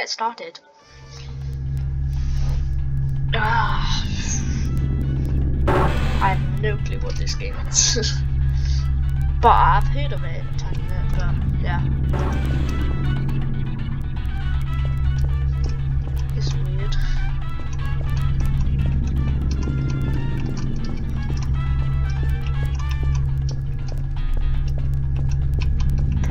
get started. Ah. I have no clue what this game is. but I've heard of it but yeah.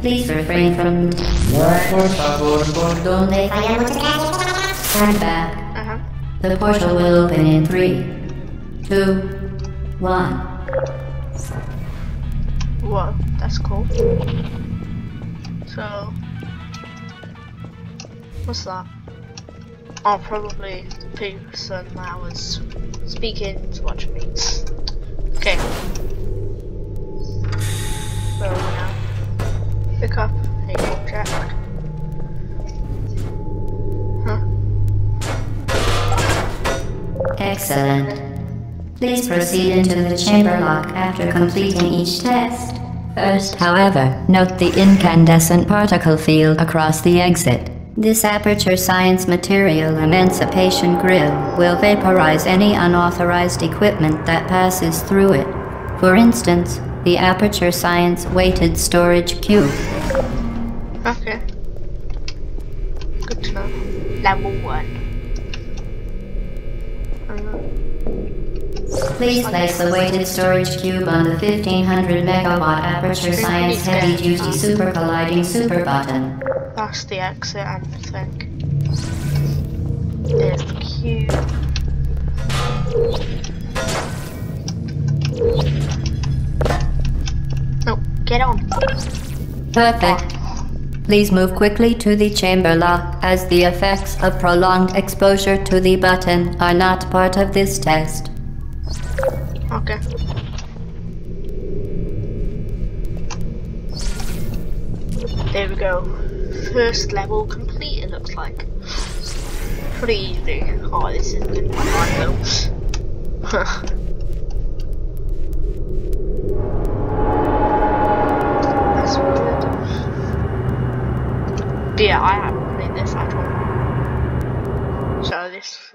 please refrain from donde stand back. Uh huh. The portal will open in three, two, one. Whoa, that's cool. So, what's that? Oh, probably the person that was speaking to watch me. Okay. Where are we now? Pick up a object. Huh? Excellent. Please proceed into the chamber lock after completing each test. First, however, note the incandescent particle field across the exit. This Aperture Science Material Emancipation Grill will vaporize any unauthorized equipment that passes through it. For instance, the Aperture Science Weighted Storage Cube. Okay. Good to know. Level 1. Uh, Please place the weighted storage cube on the 1500 megawatt Aperture Science Heavy Duty Super Colliding Super Button. that's the exit, I think. There's the cube. Perfect. Please move quickly to the chamber lock as the effects of prolonged exposure to the button are not part of this test. Okay. There we go. First level complete, it looks like. Pretty easy. Oh, this is good one though. That's weird. But yeah, I haven't played this at all. So this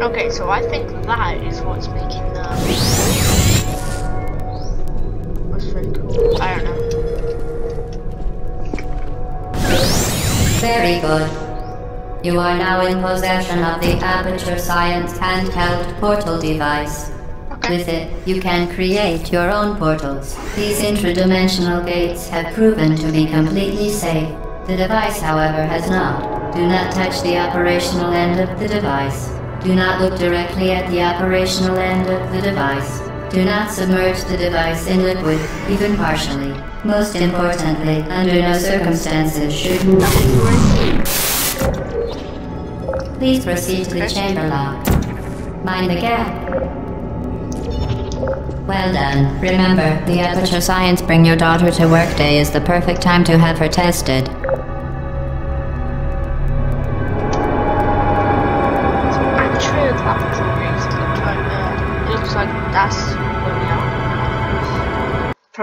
Okay, so I think that is what's making the. That's pretty cool. I don't know. Very good. You are now in possession of the Aperture Science handheld portal device. Okay. With it, you can create your own portals. These intradimensional gates have proven to be completely safe. The device, however, has not. Do not touch the operational end of the device. Do not look directly at the operational end of the device. Do not submerge the device in liquid, even partially. Most importantly, under no circumstances should Please proceed to the chamber lock. Mind the gap. Well done. Remember, the Aperture Science Bring Your Daughter to Work Day is the perfect time to have her tested.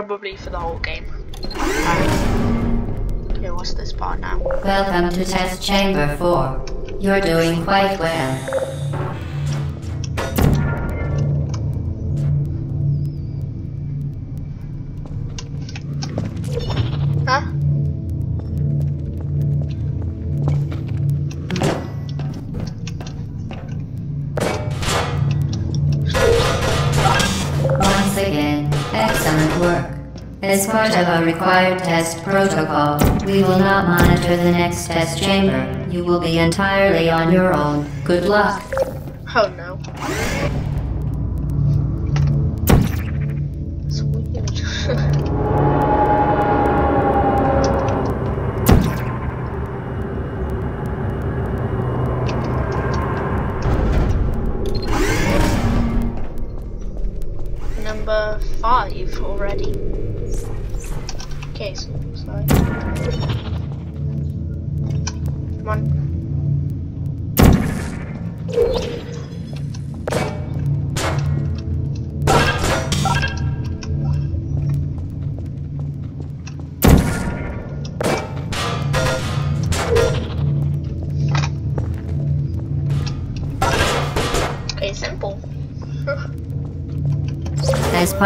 Probably for the whole game. Um, okay, what's this part now? Welcome to test chamber 4. You're doing quite well. As part of a required test protocol, we will not monitor the next test chamber. You will be entirely on your own. Good luck. Oh no.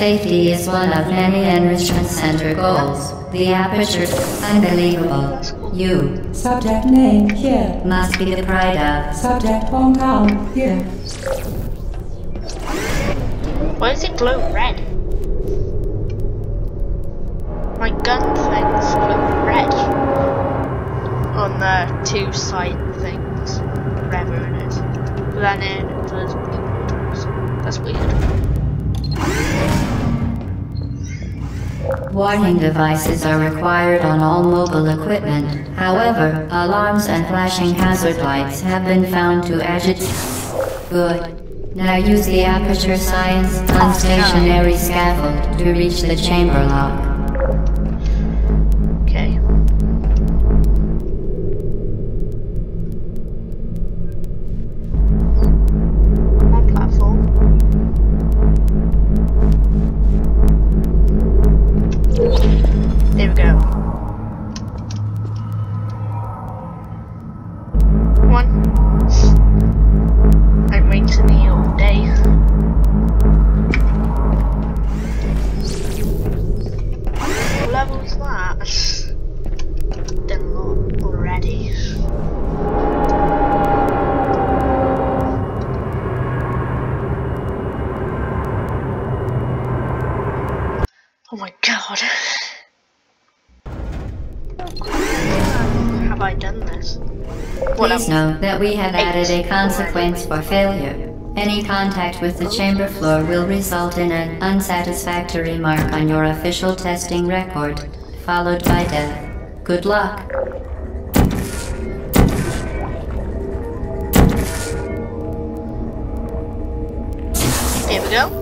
safety is one of many enrichment center goals. The aperture, is unbelievable. You Subject name here. must be the pride of. Subject hometown here. Why does it glow red? My gun things glow red on the two side things, whatever it is. But then it does blue borders. That's weird. Warning devices are required on all mobile equipment. However, alarms and flashing hazard lights have been found to agitate. Good. Now use the aperture science unstationary scaffold to reach the chamber lock. We have added a consequence for failure. Any contact with the chamber floor will result in an unsatisfactory mark on your official testing record, followed by death. Good luck. Here we go.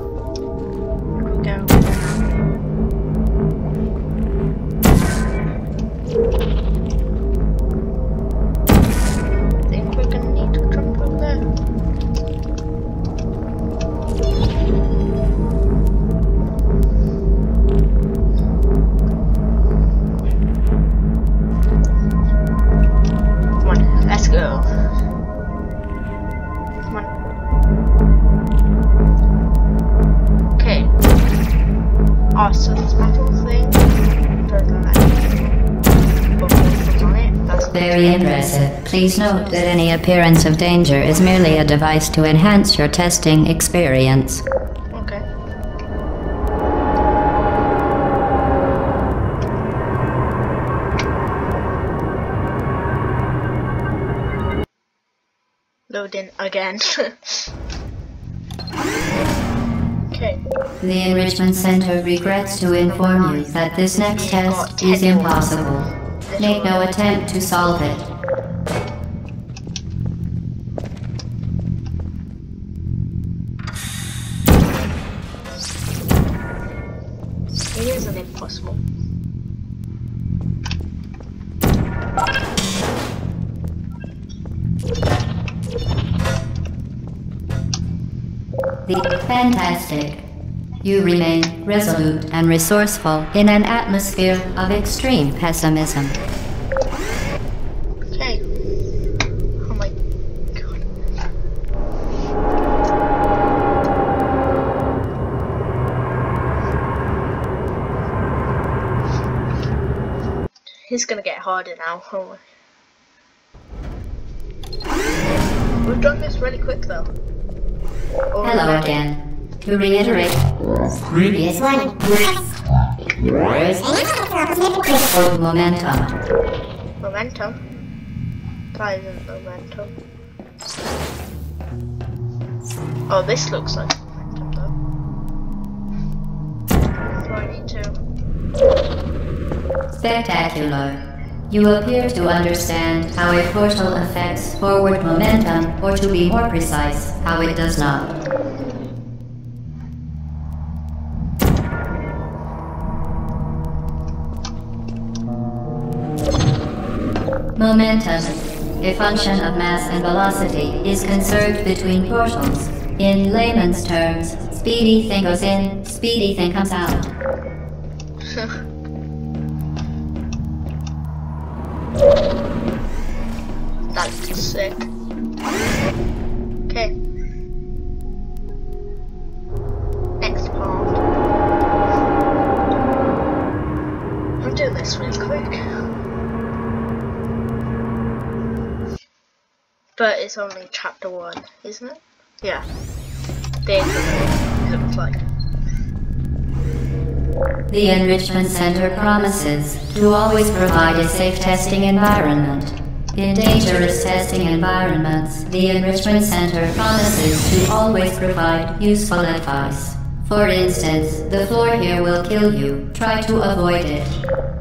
Austin's thing. Very impressive. Please note that any appearance of danger is merely a device to enhance your testing experience. loading again. The Enrichment Center regrets to inform you that this next test is impossible. Make no attempt to solve it. It isn't impossible. The fantastic. You remain resolute and resourceful in an atmosphere of extreme pessimism. Okay. Oh my god. It's gonna get harder now. Oh. We've done this really quick though. Hello Already. again. To reiterate, previous one. Critical momentum. Momentum? That isn't momentum. Oh, this looks like momentum though. Do I need to? Spectacular. You appear to understand how a portal affects forward momentum, or to be more precise, how it does not. Momentum, a function of mass and velocity, is conserved between portals. In layman's terms, speedy thing goes in, speedy thing comes out. That's sick. Okay. But it's only chapter one, isn't it? Yeah. There's what it looks like. The Enrichment Center promises to always provide a safe testing environment. In dangerous testing environments, the Enrichment Center promises to always provide useful advice. For instance, the floor here will kill you. Try to avoid it.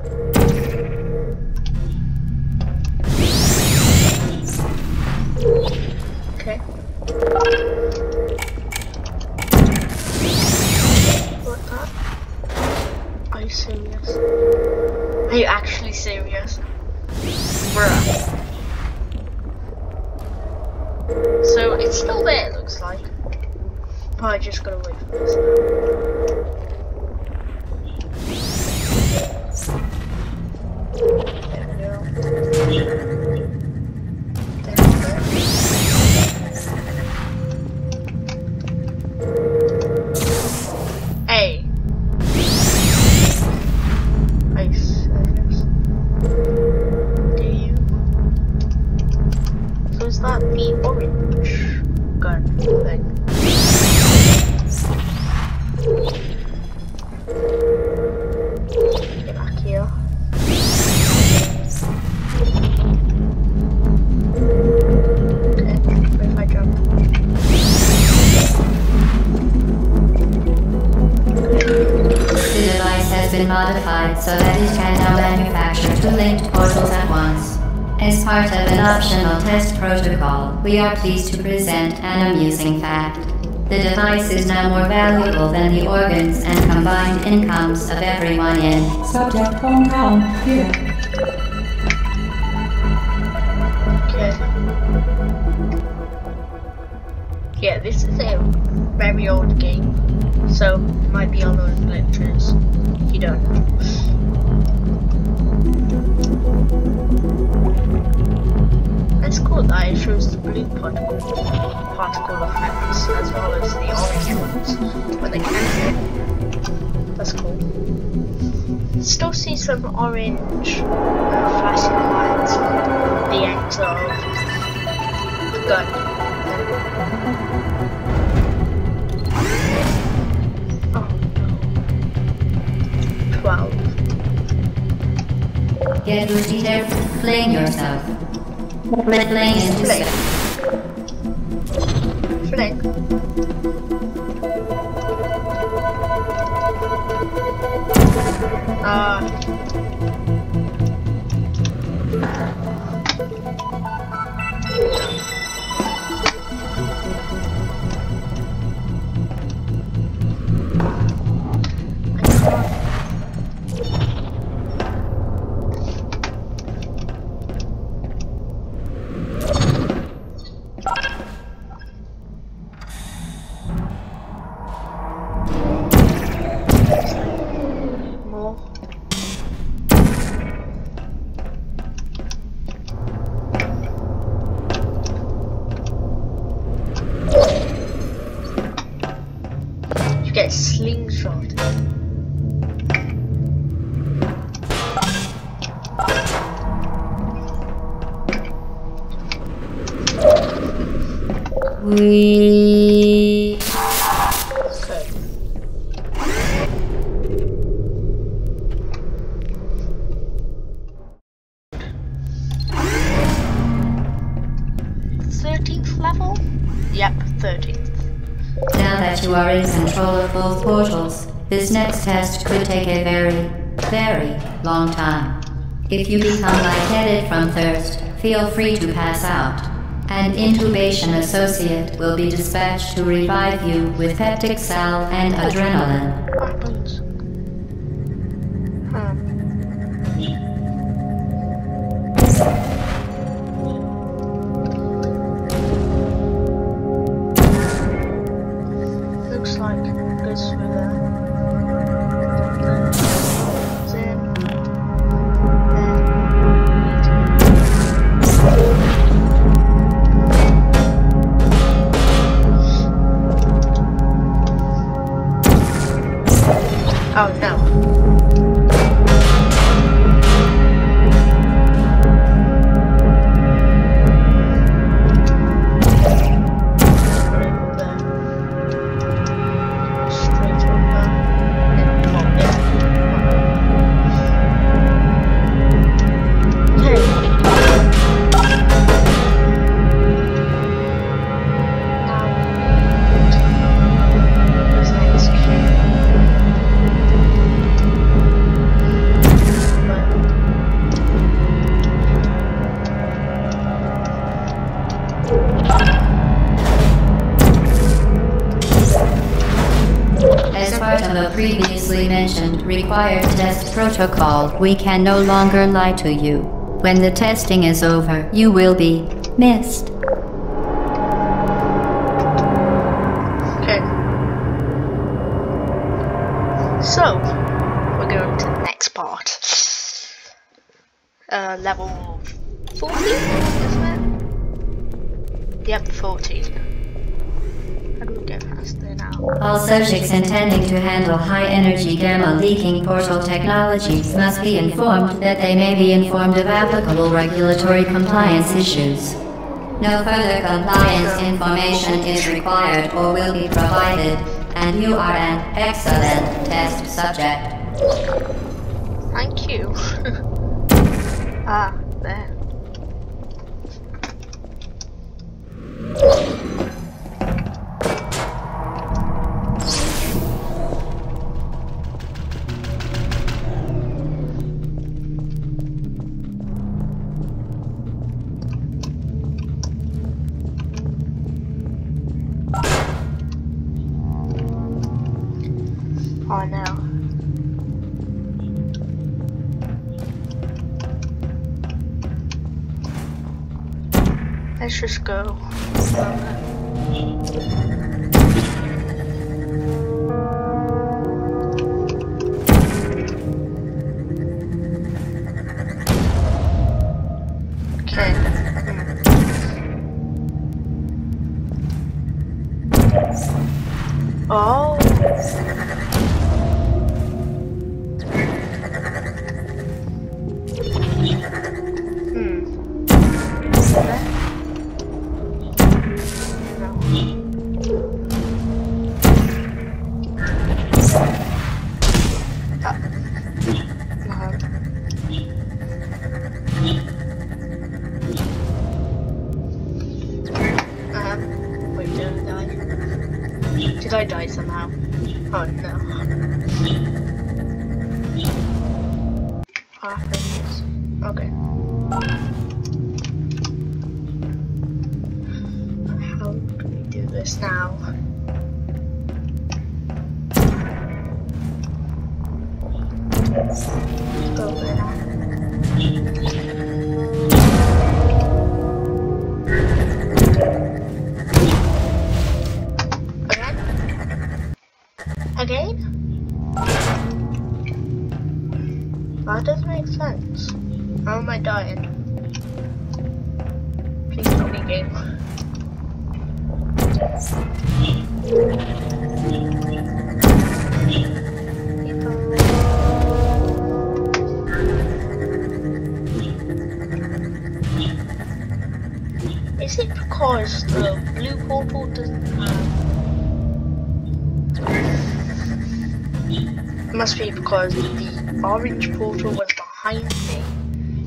Are you serious? Are you actually serious? Bruh. So it's still there, it looks like. But I just gotta wait for this. We are pleased to present an amusing fact. The device is now more valuable than the organs and combined incomes of everyone in Subject hometown here. Okay. Yeah, this is a very old game, so it might be on those glitches. You don't know. It's cool that it shows the blue particle, particle effects as well as the orange ones, but they can That's cool. Still see some orange uh, flashing lights on the end of the gun. Oh. Twelve. Get Lucifer, fling yourself. Fling into Flank. Flank. Ah. Uh. Thirteenth level? Yep, thirteenth. Now that you are in control of both portals, this next test could take a very, very long time. If you become lightheaded from thirst, feel free to pass out. An intubation associate will be dispatched to revive you with peptic salve and adrenaline. Required test protocol, we can no longer lie to you. When the testing is over, you will be missed. Okay. So, we're going to the next part. Uh, level 14, isn't it? Yep, 14. All subjects intending to handle high energy gamma leaking portal technologies must be informed that they may be informed of applicable regulatory compliance issues. No further compliance information is required or will be provided, and you are an excellent test subject. Thank you. ah, there. Let's just go. Okay. Oh. This now? Go there. The blue portal doesn't It must be because the orange portal was behind me.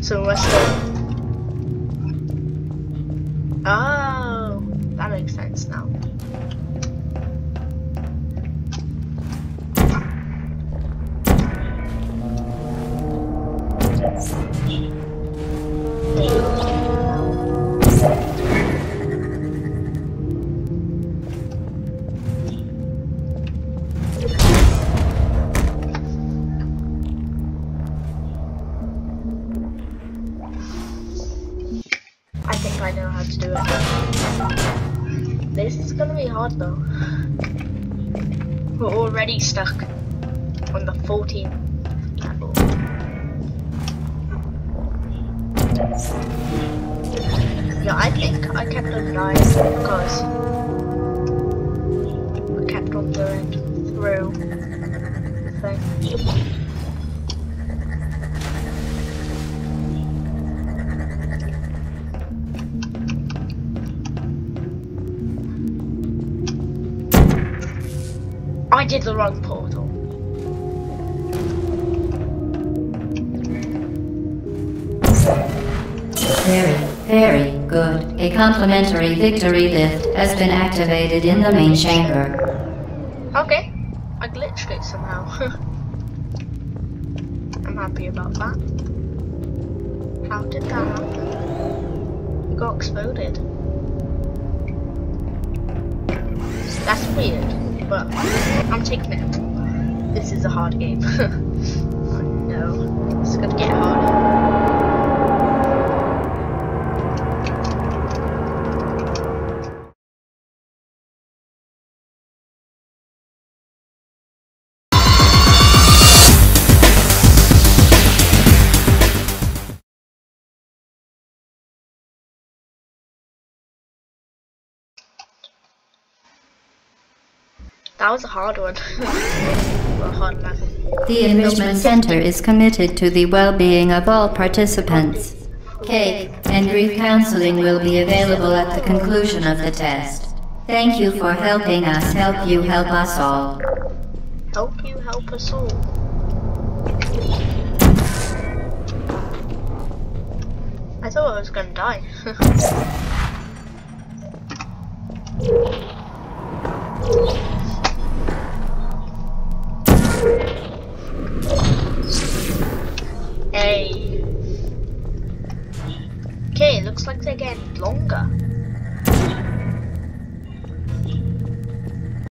So it must have... Oh, This is gonna be hard though. We're already stuck on the 14th level. Yeah, I think I kept on dying because I kept on going through the thing. I did the wrong portal. Very, very good. A complimentary victory lift has been activated in the main chamber. Okay, I glitched it somehow. I'm happy about that. How did that happen? It got exploded. That's weird, but I'm taking it. This is a hard game. oh no, it's gonna get harder. That was a hard one. hard. The Enrichment Center is committed to the well-being of all participants. Cake and grief counseling will be available at the conclusion of the test. Thank you for helping us help you help us all. Help you help us all. I thought I was gonna die.